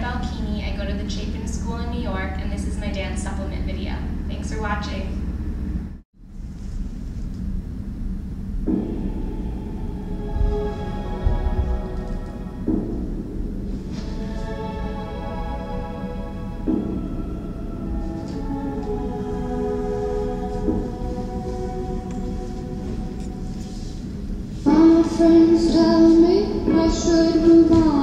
Anabel Keany. I go to the Chapin School in New York, and this is my dance supplement video. Thanks for watching. My friends tell me I should move on.